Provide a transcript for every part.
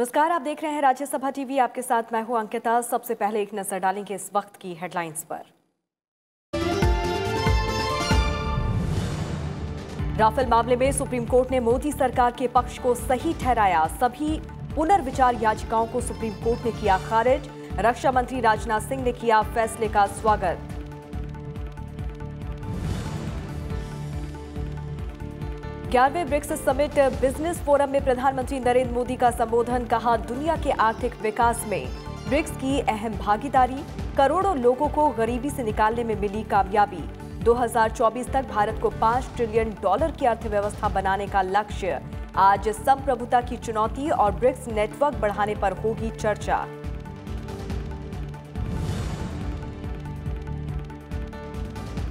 नमस्कार, आप देख रहे हैं राज्यसभा टीवी। आपके साथ मैं हूँ अंकिता। सबसे पहले एक नज़र डालेंगे इस वक्त की हेडलाइंस पर। राफेल मामले में सुप्रीम कोर्ट ने मोदी सरकार के पक्ष को सही ठहराया। सभी पुनर्विचार याचिकाओं को सुप्रीम कोर्ट ने किया खारिज। रक्षा मंत्री राजनाथ सिंह ने किया फैसले का स्वागत। ग्यारहवें ब्रिक्स समिट बिज़नेस फोरम में प्रधानमंत्री नरेंद्र मोदी का संबोधन, कहा, दुनिया के आर्थिक विकास में ब्रिक्स की अहम भागीदारी करोड़ों लोगों को गरीबी से निकालने में मिली कामयाबी। 2024 तक भारत को 5 ट्रिलियन डॉलर की अर्थव्यवस्था बनाने का लक्ष्य। आज संप्रभुता की चुनौती और ब्रिक्स नेटवर्क बढ़ाने पर होगी चर्चा।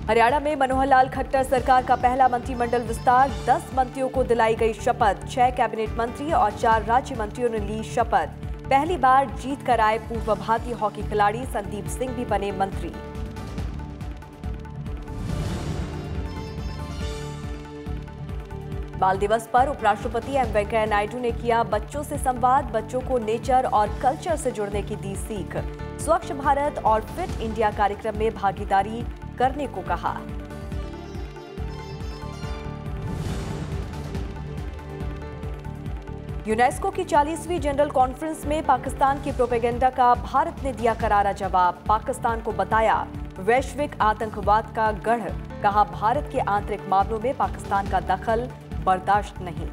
हरियाणा में मनोहर लाल खट्टर सरकार का पहला मंत्रिमंडल विस्तार। 10 मंत्रियों को दिलाई गई शपथ। छह कैबिनेट मंत्री और चार राज्य मंत्रियों ने ली शपथ। पहली बार जीत कर आए पूर्व भारतीय हॉकी खिलाड़ी संदीप सिंह भी बने मंत्री। बाल दिवस पर उपराष्ट्रपति एम वेंकैया नायडू ने किया बच्चों से संवाद, बच्चों को नेचर और कल्चर से जुड़ने की दी सीख। स्वच्छ भारत और फिट इंडिया कार्यक्रम में भागीदारी करने को कहा। यूनेस्को की 40वीं जनरल कॉन्फ्रेंस में पाकिस्तान की प्रोपेगेंडा का भारत ने दिया करारा जवाब। पाकिस्तान को बताया, वैश्विक आतंकवाद का गढ़, कहा भारत के आंतरिक मामलों में पाकिस्तान का दखल बर्दाश्त नहीं।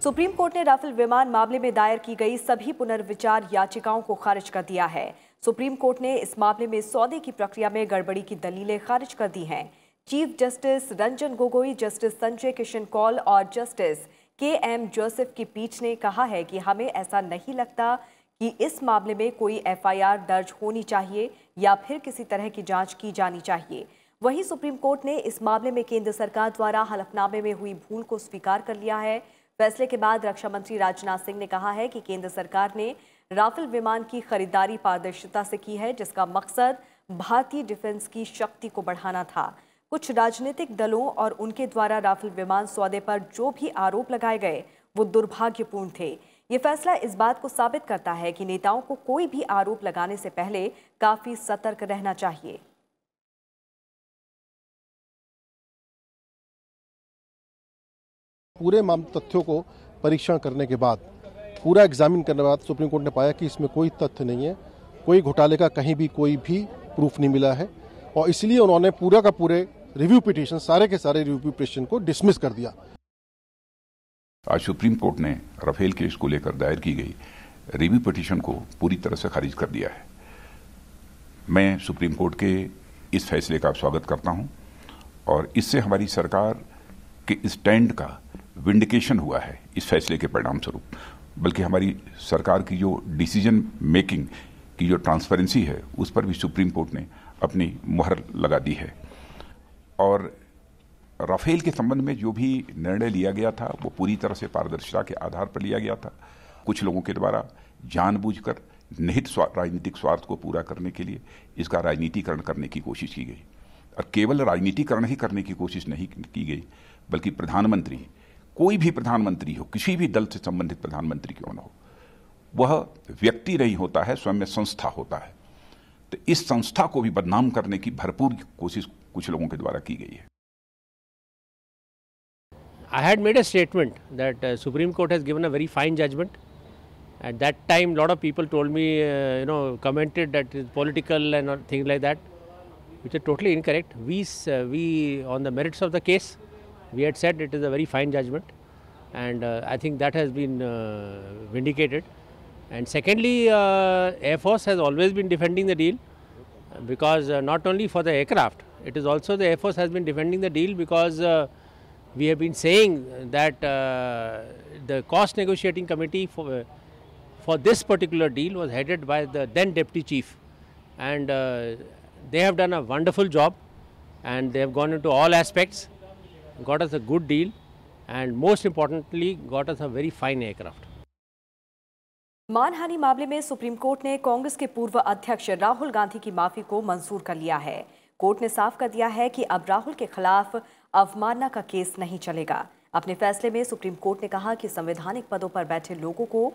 सुप्रीम कोर्ट ने राफेल विमान मामले में दायर की गई सभी पुनर्विचार याचिकाओं को खारिज कर दिया है। सुप्रीम कोर्ट ने इस मामले में सौदे की प्रक्रिया में गड़बड़ी की दलीलें खारिज कर दी हैं। Chief justice Ranjan Gogoi, justice Sanjay Kishan Kaul और जस्टिस के एम जोसेफ की पीठ ने कहा है कि हमें ऐसा नहीं लगता कि इस मामले में कोई एफआईआर दर्ज होनी चाहिए या फिर किसी तरह की जाँच की जानी चाहिए। वहीं सुप्रीम कोर्ट ने इस मामले में केंद्र सरकार द्वारा हलफनामे में हुई भूल को स्वीकार कर लिया है। फैसले के बाद रक्षा मंत्री राजनाथ सिंह ने कहा है कि केंद्र सरकार ने राफेल विमान की खरीदारी पारदर्शिता से की है, जिसका मकसद भारतीय डिफेंस की शक्ति को बढ़ाना था। कुछ राजनीतिक दलों और उनके द्वारा राफेल विमान सौदे पर जो भी आरोप लगाए गए, वो दुर्भाग्यपूर्ण थे। ये फैसला इस बात को साबित करता है कि नेताओं को कोई भी आरोप लगाने से पहले काफ़ी सतर्क रहना चाहिए। पूरे तथ्यों को परीक्षण करने के बाद, पूरा एग्जामिन करने के बाद सुप्रीम कोर्ट ने पाया कि इसमें कोई तथ्य नहीं है, कोई घोटाले का कहीं भी कोई भी प्रूफ नहीं मिला है और इसलिए उन्होंने पूरा का पूरे रिव्यू पिटिशन सारे के सारे रिव्यू पिटिशन को डिसमिस कर दिया। आज सुप्रीम कोर्ट ने राफेल केस को लेकर दायर की गई रिव्यू पिटिशन को पूरी तरह से खारिज कर दिया है। मैं सुप्रीम कोर्ट के इस फैसले का स्वागत करता हूँ और इससे हमारी सरकार के स्टैंड का विंडिकेशन हुआ है इस फैसले के परिणाम स्वरूप बल्कि हमारी सरकार की जो डिसीज़न मेकिंग की जो ट्रांसपेरेंसी है, उस पर भी सुप्रीम कोर्ट ने अपनी मुहर लगा दी है। और राफेल के संबंध में जो भी निर्णय लिया गया था, वो पूरी तरह से पारदर्शिता के आधार पर लिया गया था। कुछ लोगों के द्वारा जानबूझकर, निहित राजनीतिक स्वार्थ को पूरा करने के लिए इसका राजनीतिकरण करने की कोशिश की गई। और केवल राजनीतिकरण ही करने की कोशिश नहीं की गई, बल्कि प्रधानमंत्री कोई भी प्रधानमंत्री हो, किसी भी दल से संबंधित प्रधानमंत्री क्यों ना हो, वह व्यक्ति नहीं होता है, स्वयं संस्था होता है। तो इस संस्था को भी बदनाम करने की भरपूर कोशिश कुछ लोगों के द्वारा की गई है। I had made a statement that supreme court has given a very fine judgement at that time lot of people told me you know commented that is political and thing like that which is totally incorrect we we on the merits of the case we had said it is a very fine judgment and uh, I think that has been uh, vindicated. And secondly, uh, Air Force has always been defending the deal because uh, not only for the aircraft, it is also the Air Force has been defending the deal because uh, we have been saying that uh, the cost negotiating committee for, for this particular deal was headed by the then deputy chief and they have done a wonderful job and they have gone into all aspects got us a good deal and most importantly, got us a very fine aircraft. मानहानि मामले में supreme court ने कांग्रेस के पूर्व अध्यक्ष राहुल गांधी की माफ़ी को मंजूर कर लिया है। कोर्ट ने साफ़ कर दिया है कि अब राहुल के खिलाफ अवमानना का केस नहीं चलेगा। अपने फैसले में सुप्रीम कोर्ट ने कहा कि संवैधानिक पदों पर बैठे लोगों को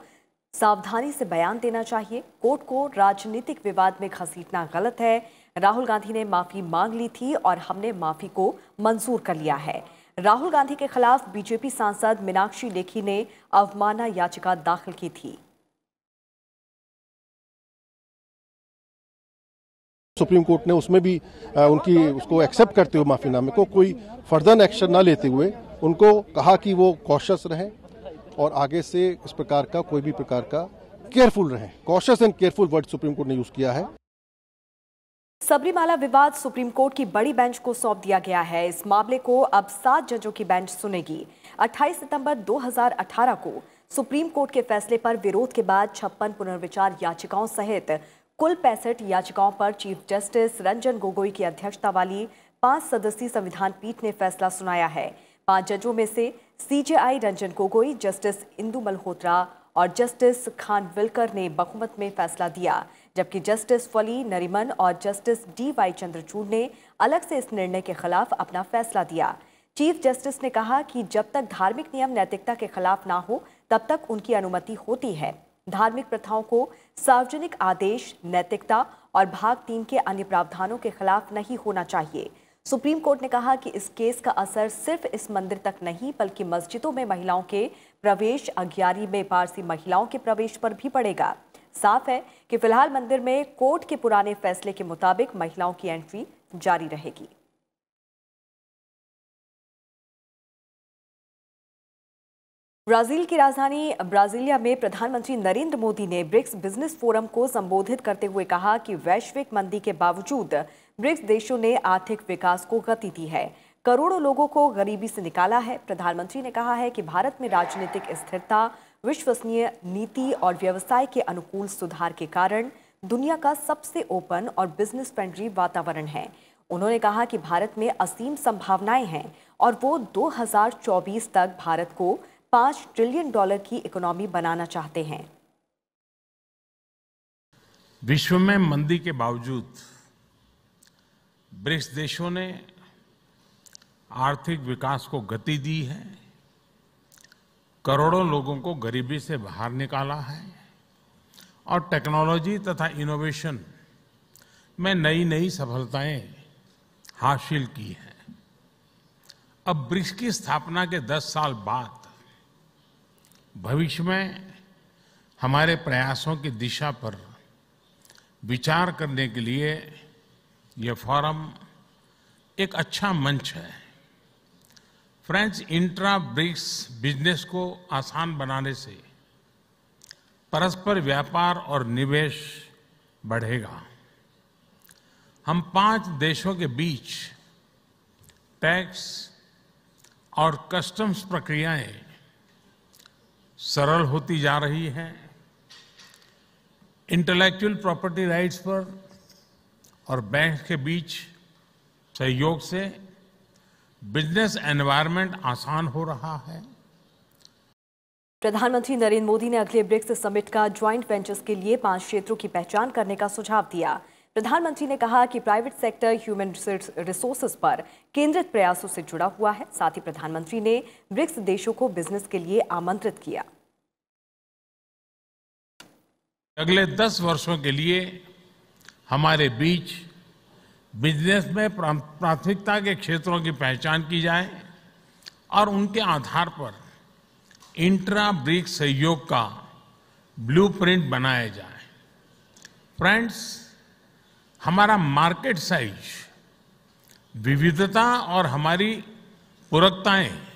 सावधानी से बयान देना चाहिए। कोर्ट को राजनीतिक विवाद में घसीटना गलत है। राहुल गांधी ने माफ़ी मांग ली थी और हमने माफ़ी को मंजूर कर लिया है। राहुल गांधी के खिलाफ बीजेपी सांसद मीनाक्षी लेखी ने अवमानना याचिका दाखिल की थी। सुप्रीम कोर्ट ने उसमें भी आ, उनकी उसको एक्सेप्ट करते हुए माफीनामे को कोई फर्दर एक्शन ना लेते हुए उनको कहा कि वो कॉशियस रहें और आगे से इस प्रकार का कोई भी प्रकार का केयरफुल रहें। Cautious and careful word supreme court ने यूज़ किया है। सबरीमाला विवाद सुप्रीम कोर्ट की बड़ी बेंच को सौंप दिया गया है। इस मामले को अब सात जजों की बेंच सुनेगी। 28 सितंबर 2018 को सुप्रीम कोर्ट के फैसले पर विरोध के बाद छप्पन पुनर्विचार याचिकाओं सहित कुल पैंसठ याचिकाओं पर चीफ जस्टिस रंजन गोगोई की अध्यक्षता वाली पाँच सदस्यीय संविधान पीठ ने फैसला सुनाया है। पाँच जजों में से सीजेआई रंजन गोगोई, जस्टिस इंदु मल्होत्रा और जस्टिस खान विल्कर ने बहुमत में फैसला दिया। जबकि जस्टिस फली नरीमन और जस्टिस डी वाई चंद्रचूड़ ने अलग से इस निर्णय के खिलाफ अपना फैसला दिया। चीफ जस्टिस ने कहा कि जब तक धार्मिक नियम नैतिकता के खिलाफ ना हो, तब तक उनकी अनुमति होती है। धार्मिक प्रथाओं को सार्वजनिक आदेश, नैतिकता और भाग तीन के अन्य प्रावधानों के खिलाफ नहीं होना चाहिए। सुप्रीम कोर्ट ने कहा कि इस केस का असर सिर्फ़ इस मंदिर तक नहीं, बल्कि मस्जिदों में महिलाओं के प्रवेश, अग्यारी में पारसी महिलाओं के प्रवेश पर भी पड़ेगा। साफ़ है कि फ़िलहाल मंदिर में कोर्ट के पुराने फैसले के मुताबिक महिलाओं की एंट्री जारी रहेगी। ब्राज़ील की राजधानी ब्राजीलिया में प्रधानमंत्री नरेंद्र मोदी ने ब्रिक्स बिज़नेस फोरम को संबोधित करते हुए कहा कि वैश्विक मंदी के बावजूद ब्रिक्स देशों ने आर्थिक विकास को गति दी है। करोड़ों लोगों को गरीबी से निकाला है। प्रधानमंत्री ने कहा है कि भारत में राजनीतिक स्थिरता विश्वसनीय नीति और व्यवसाय के अनुकूल सुधार के कारण दुनिया का सबसे ओपन और बिज़नेस फ्रेंडली वातावरण है। उन्होंने कहा कि भारत में असीम संभावनाएँ हैं और वो 2024 तक भारत को पाँच ट्रिलियन डॉलर की इकोनॉमी बनाना चाहते हैं। विश्व में मंदी के बावजूद ब्रिक्स देशों ने आर्थिक विकास को गति दी है। करोड़ों लोगों को गरीबी से बाहर निकाला है। और टेक्नोलॉजी तथा इनोवेशन में नई नई सफलताएँ हासिल की हैं। अब ब्रिक्स की स्थापना के 10 साल बाद भविष्य में हमारे प्रयासों की दिशा पर विचार करने के लिए यह फोरम एक अच्छा मंच है। फ्रेंच इंट्रा ब्रिक्स बिज़नेस को आसान बनाने से परस्पर व्यापार और निवेश बढ़ेगा। हम पाँच देशों के बीच टैक्स और कस्टम्स प्रक्रियाएँ सरल होती जा रही है। इंटेलेक्चुअल प्रॉपर्टी राइट्स पर और बैंक के बीच सहयोग से बिज़नेस एनवायरनमेंट आसान हो रहा है। प्रधानमंत्री नरेंद्र मोदी ने अगले ब्रिक्स समिट का ज्वाइंट वेंचर्स के लिए पाँच क्षेत्रों की पहचान करने का सुझाव दिया। प्रधानमंत्री ने कहा कि प्राइवेट सेक्टर ह्यूमन रिसोर्सेज पर केंद्रित प्रयासों से जुड़ा हुआ है। साथ ही प्रधानमंत्री ने ब्रिक्स देशों को बिज़नेस के लिए आमंत्रित किया। अगले दस वर्षों के लिए हमारे बीच बिज़नेस में प्राथमिकता के क्षेत्रों की पहचान की जाए और उनके आधार पर इंट्रा ब्रिक सहयोग का ब्लूप्रिंट बनाया जाए। फ्रेंड्स, हमारा मार्केट साइज़, विविधता और हमारी पूरकताएँ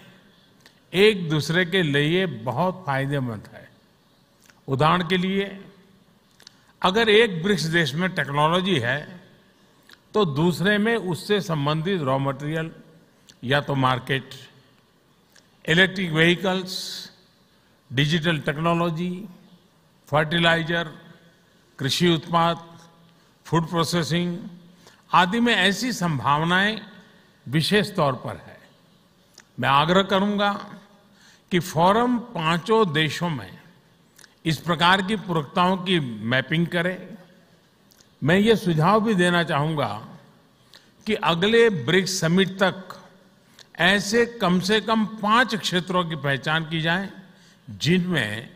एक दूसरे के लिए बहुत फ़ायदेमंद है। उदाहरण के लिए, अगर एक ब्रिक्स देश में टेक्नोलॉजी है तो दूसरे में उससे संबंधित रॉ मटेरियल या तो market electric vehicles digital technology fertiliser कृषि उत्पाद फ़ूड प्रोसेसिंग आदि में ऐसी संभावनाएँ विशेष तौर पर है। मैं आग्रह करूँगा कि फोरम पाँचों देशों में इस प्रकार की पूरकताओं की मैपिंग करें। मैं ये सुझाव भी देना चाहूँगा कि अगले ब्रिक्स समिट तक ऐसे कम से कम पाँच क्षेत्रों की पहचान की जाए, जिनमें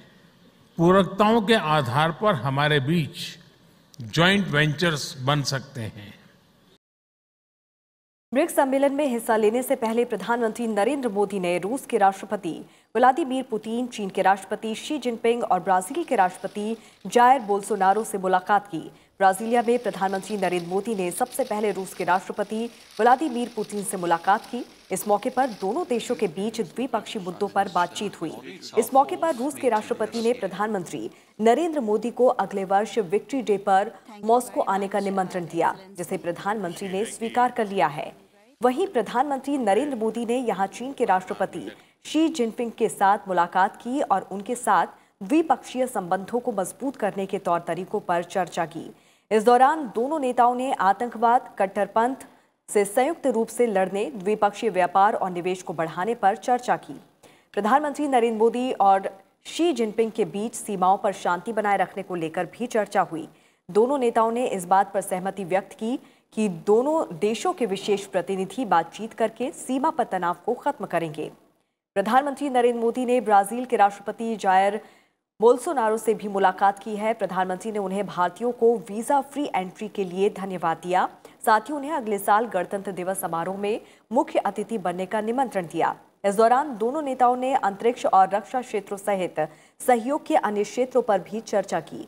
पूरकताओं के आधार पर हमारे बीच ज्वाइंट वेंचर्स बन सकते हैं। ब्रिक्स सम्मेलन में हिस्सा लेने से पहले प्रधानमंत्री नरेंद्र मोदी ने रूस के राष्ट्रपति व्लादिमीर पुतिन, चीन के राष्ट्रपति शी जिनपिंग और ब्राज़ील के राष्ट्रपति जायर बोल्सोनारो से मुलाकात की। ब्राजीलिया में प्रधानमंत्री नरेंद्र मोदी ने सबसे पहले रूस के राष्ट्रपति व्लादिमीर पुतिन से मुलाकात की। इस मौके पर दोनों देशों के बीच द्विपक्षीय मुद्दों पर बातचीत हुई। इस मौके पर रूस के राष्ट्रपति ने प्रधानमंत्री नरेंद्र मोदी को अगले वर्ष विक्ट्री डे पर मॉस्को आने का निमंत्रण दिया, जिसे प्रधानमंत्री ने स्वीकार कर लिया है। वहीं प्रधानमंत्री नरेंद्र मोदी ने यहाँ चीन के राष्ट्रपति शी जिनपिंग के साथ मुलाकात की और उनके साथ द्विपक्षीय संबंधों को मज़बूत करने के तौर तरीकों पर चर्चा की। इस दौरान दोनों नेताओं ने आतंकवाद, कट्टरपंथ से संयुक्त रूप से लड़ने, द्विपक्षीय व्यापार और निवेश को बढ़ाने पर चर्चा की। प्रधानमंत्री नरेंद्र मोदी और शी जिनपिंग के बीच सीमाओं पर शांति बनाए रखने को लेकर भी चर्चा हुई। दोनों नेताओं ने इस बात पर सहमति व्यक्त की कि दोनों देशों के विशेष प्रतिनिधि बातचीत करके सीमा पर तनाव को खत्म करेंगे। प्रधानमंत्री नरेंद्र मोदी ने ब्राज़ील के राष्ट्रपति जायर बोल्सोनारो से भी मुलाकात की है। प्रधानमंत्री ने उन्हें भारतीयों को वीज़ा फ्री एंट्री के लिए धन्यवाद दिया। साथ ही उन्हें अगले साल गणतंत्र दिवस समारोह में मुख्य अतिथि बनने का निमंत्रण दिया। इस दौरान दोनों नेताओं ने अंतरिक्ष और रक्षा क्षेत्रों सहित सहयोग के अन्य क्षेत्रों पर भी चर्चा की।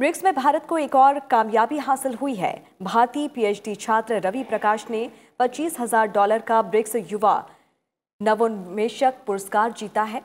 ब्रिक्स में भारत को एक और कामयाबी हासिल हुई है। भारतीय पीएचडी छात्र रवि प्रकाश ने पच्चीस हज़ार डॉलर का ब्रिक्स युवा नवोन्मेषक पुरस्कार जीता है।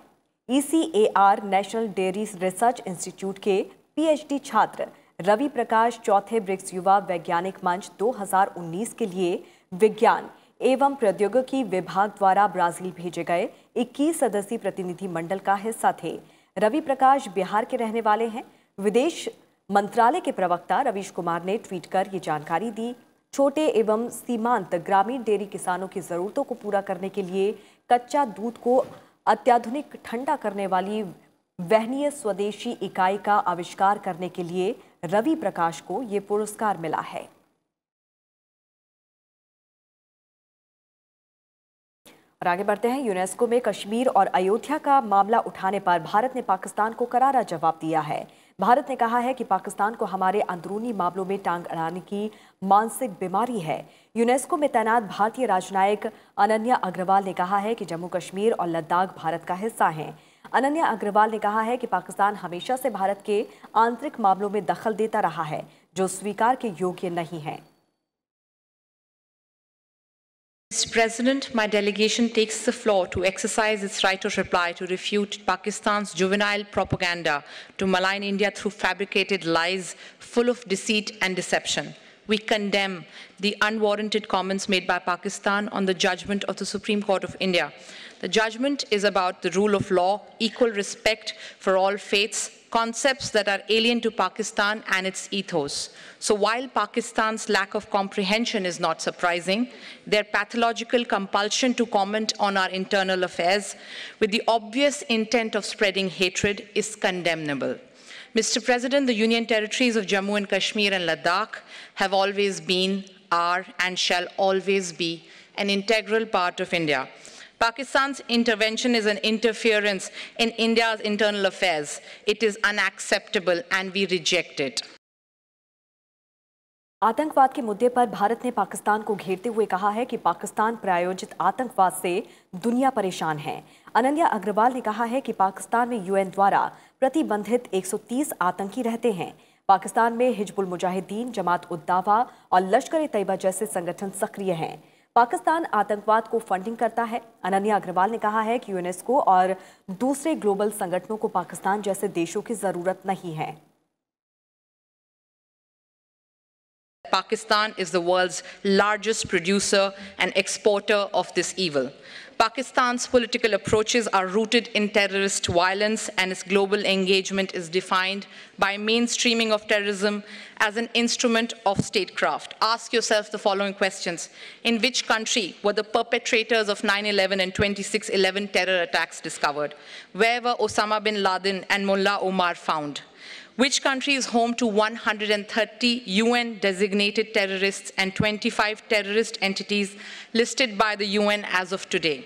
ICAR national dairy research institute के पीएचडी छात्र रवि प्रकाश चौथे ब्रिक्स युवा वैज्ञानिक मंच 2019 के लिए विज्ञान एवं प्रौद्योगिकी विभाग द्वारा ब्राज़ील भेजे गए 21 सदस्यीय प्रतिनिधि मंडल का हिस्सा थे। रवि प्रकाश बिहार के रहने वाले हैं। विदेश मंत्रालय के प्रवक्ता रवीश कुमार ने ट्वीट कर ये जानकारी दी। छोटे एवं सीमांत ग्रामीण डेयरी किसानों की जरूरतों को पूरा करने के लिए कच्चा दूध को अत्याधुनिक ठंडा करने वाली वहनीय स्वदेशी इकाई का आविष्कार करने के लिए रवि प्रकाश को ये पुरस्कार मिला है। और आगे बढ़ते हैं। यूनेस्को में कश्मीर और अयोध्या का मामला उठाने पर भारत ने पाकिस्तान को करारा जवाब दिया है। भारत ने कहा है कि पाकिस्तान को हमारे अंदरूनी मामलों में टांग अड़ाने की मानसिक बीमारी है। यूनेस्को में तैनात भारतीय राजनयिक अनन्या अग्रवाल ने कहा है कि जम्मू कश्मीर और लद्दाख भारत का हिस्सा हैं। अनन्या अग्रवाल ने कहा है कि पाकिस्तान हमेशा से भारत के आंतरिक मामलों में दखल देता रहा है, जो स्वीकार के योग्य नहीं है। Mr. President, my delegation takes the floor to exercise its right of reply to refute Pakistan's juvenile propaganda to malign India through fabricated lies full of deceit and deception. We condemn the unwarranted comments made by Pakistan on the judgment of the Supreme Court of India. The judgment is about the rule of law, equal respect for all faiths, concepts that are alien to Pakistan and its ethos. So while Pakistan's lack of comprehension is not surprising, their pathological compulsion to comment on our internal affairs with the obvious intent of spreading hatred is condemnable. Mr. President, the Union territories of Jammu and Kashmir and Ladakh have always been, are, and shall always be an integral part of India. Pakistan's intervention is an interference in India's internal affairs. It is unacceptable and we reject it. आतंकवाद के मुद्दे पर भारत ने पाकिस्तान को घेरते हुए कहा है कि पाकिस्तान प्रायोजित आतंकवाद से दुनिया परेशान है अनन्या अग्रवाल ने कहा है कि पाकिस्तान में यूएन द्वारा प्रतिबंधित 130 आतंकी रहते हैं पाकिस्तान में हिजबुल मुजाहिदीन, जमात उद्दावा और लश्कर ए तैयबा जैसे संगठन सक्रिय हैं पाकिस्तान आतंकवाद को फंडिंग करता है अनन्या अग्रवाल ने कहा है कि यूनेस्को और दूसरे ग्लोबल संगठनों को पाकिस्तान जैसे देशों की ज़रूरत नहीं है Pakistan is the world's largest producer and exporter of this evil. Pakistan's political approaches are rooted in terrorist violence and its global engagement is defined by mainstreaming of terrorism as an instrument of statecraft. Ask yourself the following questions. In which country were the perpetrators of 9-11 and 26-11 terror attacks discovered? Where were Osama bin Laden and Mullah Omar found? Which country is home to 130 UN designated terrorists and 25 terrorist entities listed by the UN as of today?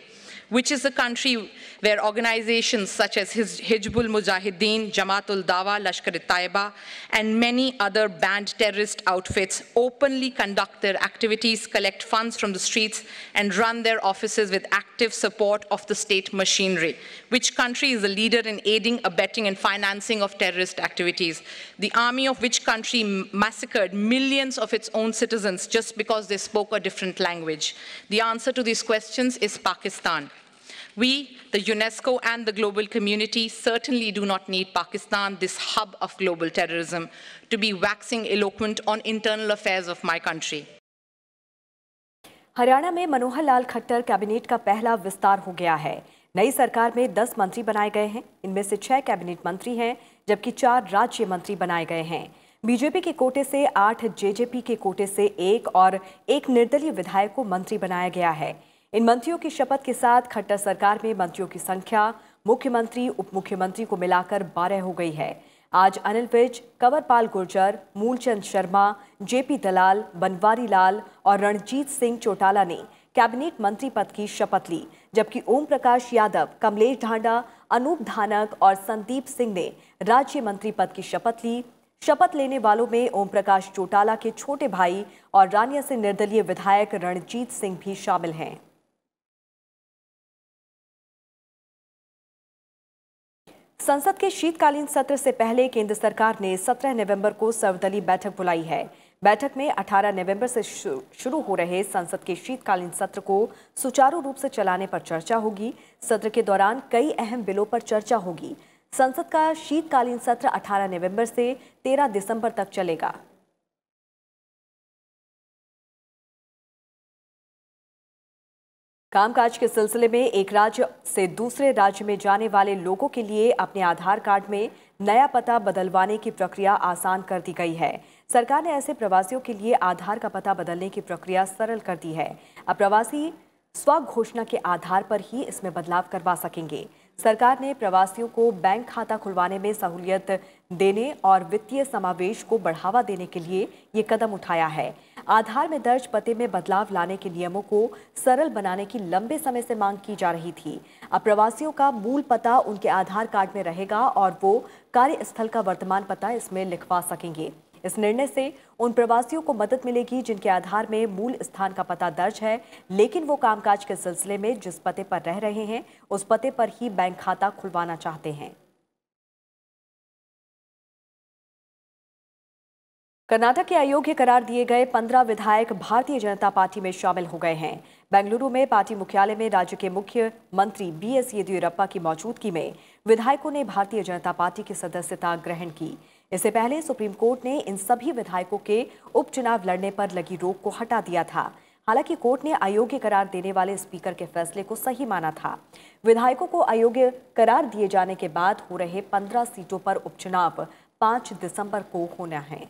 Which is a country where organizations such as Hizbul Mujahideen, Jamatul Dawa, Lashkar-e-Taiba, and many other banned terrorist outfits openly conduct their activities, collect funds from the streets, and run their offices with active support of the state machinery. Which country is a leader in aiding, abetting, and financing of terrorist activities? The army of which country massacred millions of its own citizens just because they spoke a different language? The answer to these questions is Pakistan. We, the UNESCO and the global community certainly do not need Pakistan, this hub of global terrorism, to be waxing eloquent on internal affairs of my country. Haryana में Manohar Lal Khattar cabinet का पहला विस्तार हो गया है नई सरकार में 10 मंत्री बनाए गए हैं इनमें से छह कैबिनेट मंत्री हैं जबकि चार राज्य मंत्री बनाए गए हैं बीजेपी के कोटे से आठ जेजेपी के कोटे से एक और एक निर्दलीय विधायक को मंत्री बनाया गया है इन मंत्रियों की शपथ के साथ खट्टर सरकार में मंत्रियों की संख्या, मुख्यमंत्री उप मुख्यमंत्री को मिलाकर बारह हो गई है। आज अनिल विज, कंवरपाल गुर्जर, मूलचंद शर्मा, जेपी दलाल, बनवारी लाल और रणजीत सिंह चौटाला ने कैबिनेट मंत्री पद की शपथ ली, जबकि ओम प्रकाश यादव, कमलेश ढांडा, अनूप धानक और संदीप सिंह ने राज्य मंत्री पद की शपथ ली। शपथ लेने वालों में ओम प्रकाश चौटाला के छोटे भाई और रानिया से निर्दलीय विधायक रणजीत सिंह भी शामिल हैं। संसद के शीतकालीन सत्र से पहले केंद्र सरकार ने 17 नवंबर को सर्वदलीय बैठक बुलाई है। बैठक में 18 नवंबर से शुरू हो रहे संसद के शीतकालीन सत्र को सुचारू रूप से चलाने पर चर्चा होगी। सत्र के दौरान कई अहम बिलों पर चर्चा होगी। संसद का शीतकालीन सत्र 18 नवंबर से 13 दिसंबर तक चलेगा। कामकाज के सिलसिले में एक राज्य से दूसरे राज्य में जाने वाले लोगों के लिए अपने आधार कार्ड में नया पता बदलवाने की प्रक्रिया आसान कर दी गई है। सरकार ने ऐसे प्रवासियों के लिए आधार का पता बदलने की प्रक्रिया सरल कर दी है। अब प्रवासी स्व घोषणा के आधार पर ही इसमें बदलाव करवा सकेंगे। सरकार ने प्रवासियों को बैंक खाता खुलवाने में सहूलियत देने और वित्तीय समावेश को बढ़ावा देने के लिए ये कदम उठाया है। आधार में दर्ज पते में बदलाव लाने के नियमों को सरल बनाने की लंबे समय से मांग की जा रही थी। अब प्रवासियों का मूल पता उनके आधार कार्ड में रहेगा और वो कार्यस्थल का वर्तमान पता इसमें लिखवा सकेंगे। इस निर्णय से उन प्रवासियों को मदद मिलेगी जिनके आधार में मूल स्थान का पता दर्ज है, लेकिन वो कामकाज के सिलसिले में जिस पते पर रह रहे हैं, उस पते पर ही बैंक खाता खुलवाना चाहते हैं। कर्नाटक के अयोग्य करार दिए गए पंद्रह विधायक भारतीय जनता पार्टी में शामिल हो गए हैं। बेंगलुरु में पार्टी मुख्यालय में राज्य के मुख्यमंत्री बी एस येदियुरप्पा की मौजूदगी में विधायकों ने भारतीय जनता पार्टी की सदस्यता ग्रहण की। इससे पहले सुप्रीम कोर्ट ने इन सभी विधायकों के उपचुनाव लड़ने पर लगी रोक को हटा दिया था। हालाँकि कोर्ट ने अयोग्य करार देने वाले स्पीकर के फैसले को सही माना था। विधायकों को अयोग्य करार दिए जाने के बाद हो रहे पंद्रह सीटों पर उपचुनाव पाँच दिसंबर को होना है।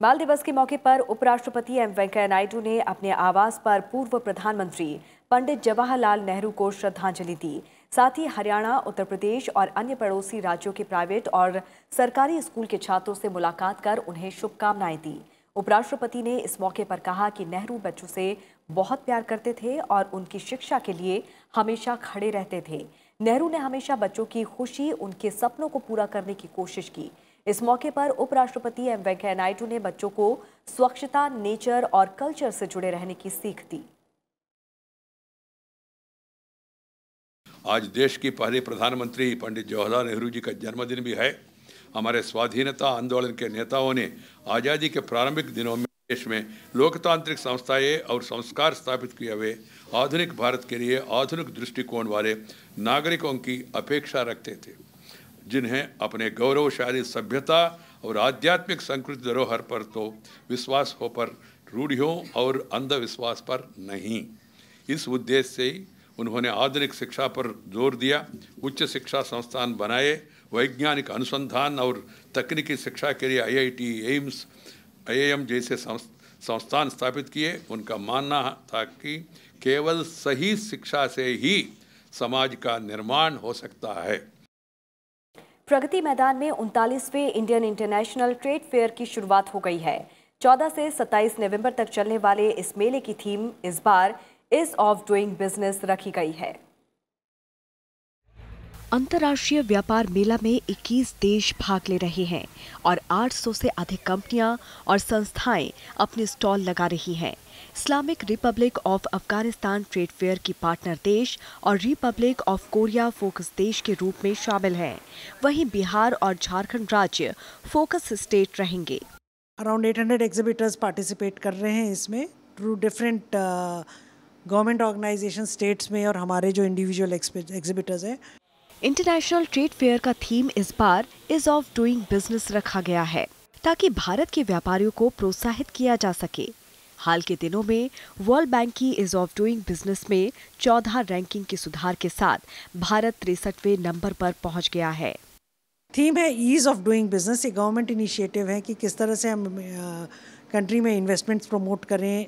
बाल दिवस के मौके पर उपराष्ट्रपति एम वेंकैया नायडू ने अपने आवास पर पूर्व प्रधानमंत्री पंडित जवाहरलाल नेहरू को श्रद्धांजलि दी। साथ ही हरियाणा, उत्तर प्रदेश और अन्य पड़ोसी राज्यों के प्राइवेट और सरकारी स्कूल के छात्रों से मुलाकात कर उन्हें शुभकामनाएँ दी। उपराष्ट्रपति ने इस मौके पर कहा कि नेहरू बच्चों से बहुत प्यार करते थे और उनकी शिक्षा के लिए हमेशा खड़े रहते थे। नेहरू ने हमेशा बच्चों की खुशी, उनके सपनों को पूरा करने की कोशिश की। इस मौके पर उपराष्ट्रपति एम वेंकैया नायडू ने बच्चों को स्वच्छता, नेचर और कल्चर से जुड़े रहने की सीख दी। आज देश की पहली प्रधानमंत्री पंडित जवाहरलाल नेहरू जी का जन्मदिन भी है। हमारे स्वाधीनता आंदोलन के नेताओं ने आज़ादी के प्रारंभिक दिनों में देश में लोकतांत्रिक संस्थाएँ और संस्कार स्थापित किए हुए आधुनिक भारत के लिए आधुनिक दृष्टिकोण वाले नागरिकों की अपेक्षा रखते थे, जिन्हें अपने गौरवशाली सभ्यता और आध्यात्मिक संस्कृति धरोहर पर तो विश्वास हो पर रूढ़ियों और अंधविश्वास पर नहीं। इस उद्देश्य से उन्होंने आधुनिक शिक्षा पर ज़ोर दिया उच्च शिक्षा संस्थान बनाए वैज्ञानिक अनुसंधान और तकनीकी शिक्षा के लिए आईआईटी, एम्स आईआईएम जैसे संस्थान स्थापित किए। उनका मानना था कि केवल सही शिक्षा से ही समाज का निर्माण हो सकता है। प्रगति मैदान में उनतालीसवें इंडियन इंटरनेशनल ट्रेड फेयर की शुरुआत हो गई है। 14 से 27 नवंबर तक चलने वाले इस मेले की थीम इस बार इज़ ऑफ़ डूइंग बिज़नेस रखी गई है। अंतर्राष्ट्रीय व्यापार मेला में 21 देश भाग ले रहे हैं और 800 से अधिक कंपनियाँ और संस्थाएँ अपने स्टॉल लगा रही हैं। Islamic republic of Afghanistan trade fair की पार्टनर देश और रिपब्लिक ऑफ़ कोरिया फोकस देश के रूप में शामिल हैं। वहीं बिहार और झारखंड राज्य फोकस स्टेट रहेंगे। अराउंड 800 एग्जिबिटर्स पार्टिसिपेट कर रहे हैं इसमें through different government organisation states में और हमारे जो इंडिविजुअल एग्जिबिटर्स हैं। इंटरनेशनल ट्रेड फेयर का थीम इस बार इज़ ऑफ़ डूइंग बिज़नेस रखा गया है ताकि भारत के व्यापारियों को प्रोत्साहित किया जा सके। हाल के दिनों में वर्ल्ड बैंक की इज़ ऑफ़ डूइंग बिज़नेस में चौदह रैंकिंग के सुधार के साथ भारत तिरसठवें नंबर पर पहुँच गया है। थीम है ईज ऑफ़ डूइंग बिज़नेस ये गवर्नमेंट इनिशिएटिव है कि किस तरह से हम कंट्री में इन्वेस्टमेंट्स प्रमोट करें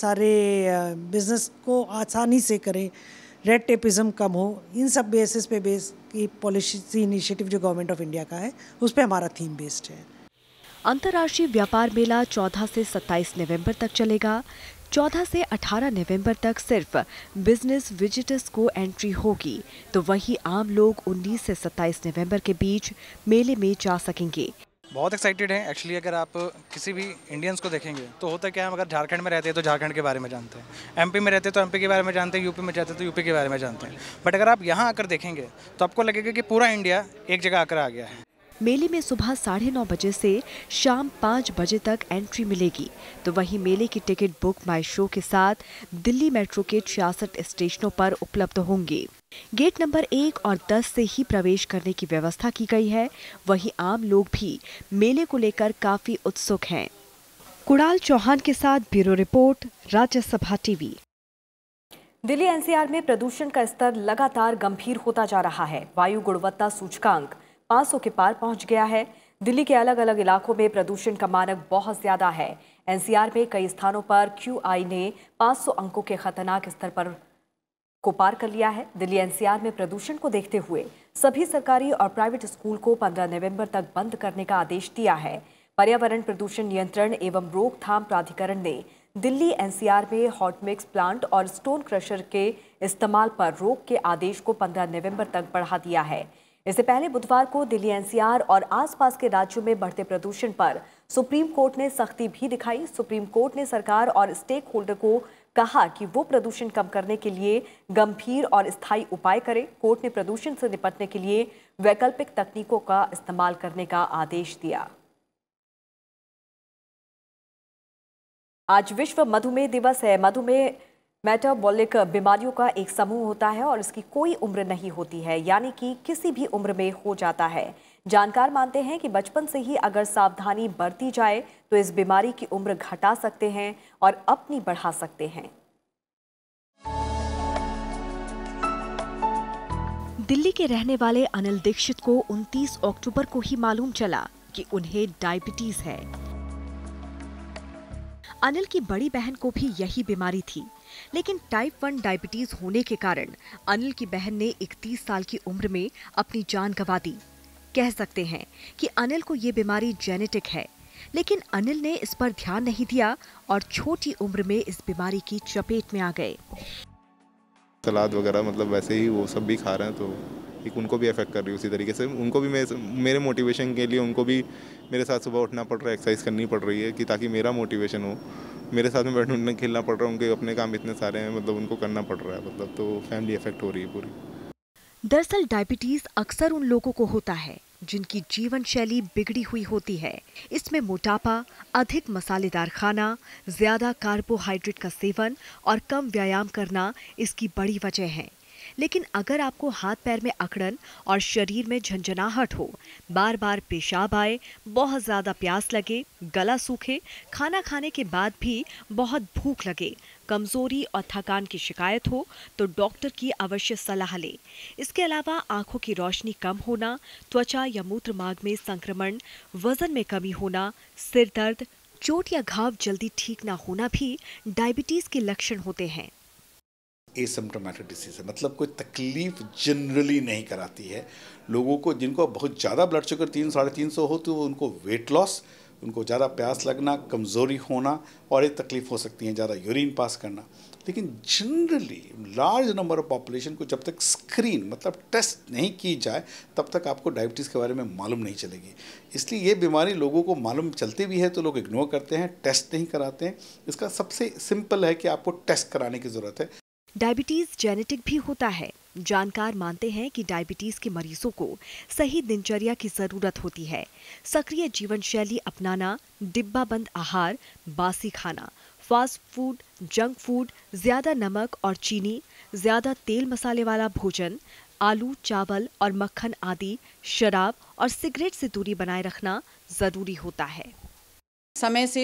सारे बिज़नेस को आसानी से करें। रेड टेपिज्म कम हो। इन सब बेसिस पे बेस की पॉलिसी इनिशिएटिव जो गवर्नमेंट ऑफ़ इंडिया का है, उस पर हमारा थीम बेस्ड है। अंतर्राष्ट्रीय व्यापार मेला 14 से 27 नवंबर तक चलेगा। 14 से 18 नवंबर तक सिर्फ़ बिज़नेस विजिटर्स को एंट्री होगी। तो वही आम लोग 19 से 27 नवंबर के बीच मेले में जा सकेंगे। बहुत एक्साइटेड हैं. एक्चुअली अगर आप किसी भी इंडियंस को देखेंगे तो होता क्या है अगर झारखंड में रहते हैं तो झारखंड के बारे में जानते हैं। एमपी में रहते हैं तो एमपी के बारे में जानते हैं यूपी में जाते हैं तो यूपी के बारे में जानते हैं। बट अगर आप यहाँ आकर देखेंगे तो आपको लगेगा कि पूरा इंडिया एक जगह आकर आ गया है। मेले में सुबह साढ़े नौ बजे से शाम पाँच बजे तक एंट्री मिलेगी। तो वहीं मेले की टिकट बुक माई शो के साथ दिल्ली मेट्रो के छियासठ स्टेशनों पर उपलब्ध होंगे। गेट नंबर एक और दस से ही प्रवेश करने की व्यवस्था की गई है। वहीं आम लोग भी मेले को लेकर काफ़ी उत्सुक हैं। कुणाल चौहान के साथ bureau report, Rajya Sabha TV. Delhi NCR में प्रदूषण का स्तर लगातार गंभीर होता जा रहा है। वायु गुणवत्ता सूचकांक 500 के पार पहुँच गया है। दिल्ली के अलग अलग इलाकों में प्रदूषण का मानक बहुत ज़्यादा है। एनसीआर में कई स्थानों पर क्यूआई ने 500 अंकों के खतरनाक स्तर पर को पार कर लिया है। दिल्ली एनसीआर में प्रदूषण को देखते हुए सभी सरकारी और प्राइवेट स्कूल को 15 नवंबर तक बंद करने का आदेश दिया है। पर्यावरण प्रदूषण नियंत्रण एवं रोकथाम प्राधिकरण ने दिल्ली एनसीआर में हॉट मिक्स प्लांट और स्टोन क्रशर के इस्तेमाल पर रोक के आदेश को 15 नवंबर तक बढ़ा दिया है। इससे पहले बुधवार को दिल्ली एनसीआर और आसपास के राज्यों में बढ़ते प्रदूषण पर सुप्रीम कोर्ट ने सख्ती भी दिखाई। सुप्रीम कोर्ट ने सरकार और स्टेक होल्डर को कहा कि वो प्रदूषण कम करने के लिए गंभीर और स्थायी उपाय करें। कोर्ट ने प्रदूषण से निपटने के लिए वैकल्पिक तकनीकों का इस्तेमाल करने का आदेश दिया। आज विश्व मधुमेह दिवस है। मधुमेह मेटाबॉलिक बीमारियों का एक समूह होता है और इसकी कोई उम्र नहीं होती है, यानी कि किसी भी उम्र में हो जाता है। जानकार मानते हैं कि बचपन से ही अगर सावधानी बरती जाए तो इस बीमारी की उम्र घटा सकते हैं और अपनी बढ़ा सकते हैं। दिल्ली के रहने वाले अनिल दीक्षित को 29 अक्टूबर को ही मालूम चला कि उन्हें डायबिटीज़ है। अनिल की बड़ी बहन को भी यही बीमारी थी, लेकिन टाइप वन डायबिटीज़ होने के कारण अनिल की बहन ने 31 साल की उम्र में अपनी जान गंवा दी। कह सकते हैं कि अनिल को ये बीमारी जेनेटिक है, लेकिन अनिल ने इस पर ध्यान नहीं दिया और छोटी उम्र में इस बीमारी की चपेट में आ गए। सलाद वगैरह मतलब वैसे ही वो सब भी खा रहे हैं तो एक उनको भी अफेक्ट कर रही है उसी तरीके से। उनको भी मेरे मेरे मोटिवेशन के लिए उनको भी मेरे साथ सुबह उठना पड़ रहा है एक्सरसाइज करनी पड़ रही है कि ताकि मेरा मोटिवेशन हो। मेरे साथ में बैडमिंटन खेलना पड़ रहा है, उनके अपने काम इतने सारे हैं मतलब उनको करना पड़ रहा है मतलब तो फैमिली इफ़ेक्ट हो रही है पूरी। दरअसल डायबिटीज़ अक्सर उन लोगों को होता है, जिनकी जीवन शैली बिगड़ी हुई होती है। इसमें मोटापा, अधिक मसालेदार खाना, ज़्यादा कार्बोहाइड्रेट का सेवन और कम व्यायाम करना इसकी बड़ी वजह है। लेकिन अगर आपको हाथ पैर में अकड़न और शरीर में झंझनाहट हो बार बार पेशाब आए, बहुत ज़्यादा प्यास लगे, गला सूखे, खाना खाने के बाद भी बहुत भूख लगे कमज़ोरी और थकान की शिकायत हो तो डॉक्टर की अवश्य सलाह ले। इसके अलावा आँखों की रोशनी कम होना, त्वचा या मूत्र मार्ग में संक्रमण, वज़न में कमी होना, सिर दर्द, चोट या घाव जल्दी ठीक ना होना भी डायबिटीज़ के लक्षण होते हैं। एसिम्टोमेटिक डिसीज है मतलब कोई तकलीफ़ जनरली नहीं कराती है। लोगों को जिनको बहुत ज़्यादा ब्लड शुगर तीन, साढ़े तीन सौ हो तो उनको वेट लॉस उनको ज़्यादा प्यास लगना, कमज़ोरी होना और एक तकलीफ़ हो सकती है, ज़्यादा यूरिन पास करना। लेकिन generally large number of population को जब तक स्क्रीन मतलब टेस्ट नहीं की जाए, तब तक आपको डायबिटीज़ के बारे में मालूम नहीं चलेगी। इसलिए ये बीमारी लोगों को मालूम चलती भी है तो लोग इग्नोर करते हैं टेस्ट नहीं कराते हैं। इसका सबसे सिंपल है कि आपको टेस्ट कराने की ज़रूरत है। डायबिटीज़ जेनेटिक भी होता है। जानकार मानते हैं कि डायबिटीज़ के मरीजों को सही दिनचर्या की ज़रूरत होती है। सक्रिय जीवन शैली अपनाना डिब्बा बंद आहार, बासी खाना, फास्ट फ़ूड, जंक फ़ूड, ज़्यादा नमक और चीनी, ज़्यादा तेल मसाले वाला भोजन, आलू, चावल और मक्खन आदि, शराब और सिगरेट से दूरी बनाए रखना ज़रूरी होता है। समय से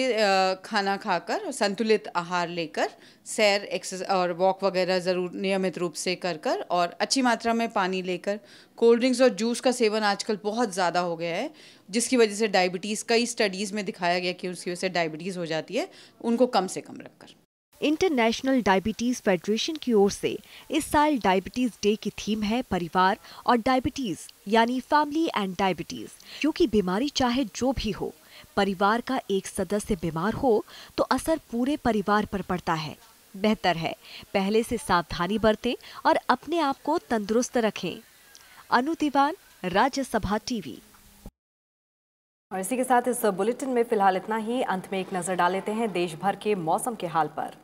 खाना खाकर संतुलित आहार लेकर, सैर, एक्सरसाइज और वॉक वगैरह ज़रूर नियमित रूप से कर कर और अच्छी मात्रा में पानी लेकर, कोल्ड ड्रिंक्स और जूस का सेवन आजकल बहुत ज़्यादा हो गया है, जिसकी वजह से डायबिटीज़, कई स्टडीज़ में दिखाया गया कि उसकी वजह से डायबिटीज़ हो जाती है, उनको कम से कम रखकर। इंटरनेशनल डायबिटीज़ फेडरेशन की ओर से इस साल डायबिटीज़ डे की थीम है परिवार और डायबिटीज़, यानी फैमिली एंड डायबिटीज़, क्योंकि बीमारी चाहे जो भी हो परिवार का एक सदस्य बीमार हो तो असर पूरे परिवार पर पड़ता है। बेहतर है, पहले से सावधानी बरतें और अपने आप को तंदुरुस्त रखें। अनु दीवान, राज्यसभा टीवी। और इसी के साथ इस बुलेटिन में फ़िलहाल इतना ही। अंत में एक नज़र डाल लेते हैं देश भर के मौसम के हाल पर।